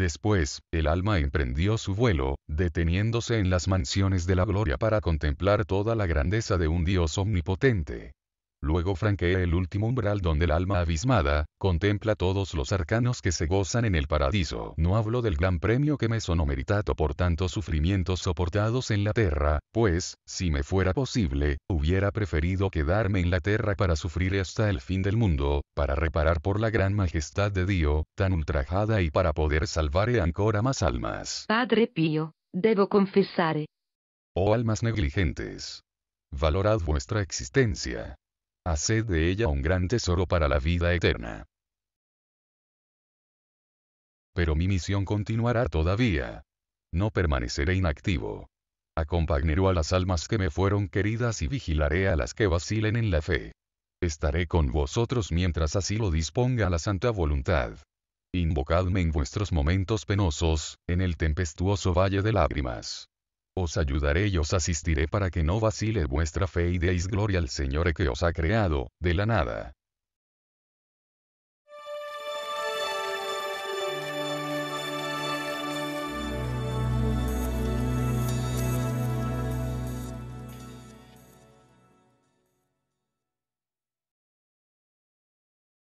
Después, el alma emprendió su vuelo, deteniéndose en las mansiones de la gloria para contemplar toda la grandeza de un Dios omnipotente. Luego franquea el último umbral donde el alma abismada, contempla todos los arcanos que se gozan en el paraíso. No hablo del gran premio que me sonó meritato por tantos sufrimientos soportados en la tierra, pues, si me fuera posible, hubiera preferido quedarme en la tierra para sufrir hasta el fin del mundo, para reparar por la gran majestad de Dios, tan ultrajada y para poder salvar ancora más almas. Padre Pío, debo confesare. Oh almas negligentes. Valorad vuestra existencia. Haced de ella un gran tesoro para la vida eterna. Pero mi misión continuará todavía. No permaneceré inactivo. Acompañaré a las almas que me fueron queridas y vigilaré a las que vacilen en la fe. Estaré con vosotros mientras así lo disponga la santa voluntad. Invocadme en vuestros momentos penosos, en el tempestuoso valle de lágrimas. Os ayudaré y os asistiré para que no vacile vuestra fe y deis gloria al Señor que os ha creado, de la nada.